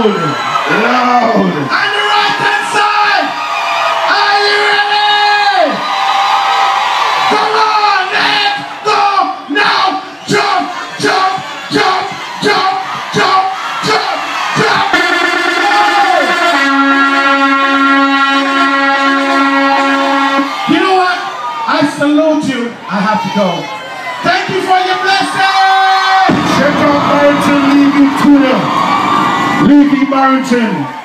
Loud. Loud. On the right hand side. Are you ready? Come on, let go now. Jump, jump, jump, jump, jump, jump, jump. You know what? I salute you. I have to go. Thank you for your blessing. Levy Barrington.